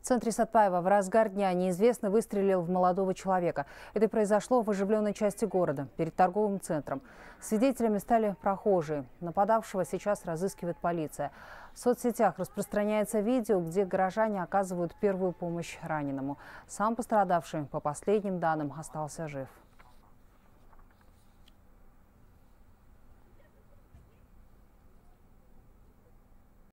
В центре Сатпаева в разгар дня неизвестный выстрелил в молодого человека. Это произошло в оживленной части города, перед торговым центром. Свидетелями стали прохожие. Нападавшего сейчас разыскивает полиция. В соцсетях распространяется видео, где горожане оказывают первую помощь раненому. Сам пострадавший, по последним данным, остался жив.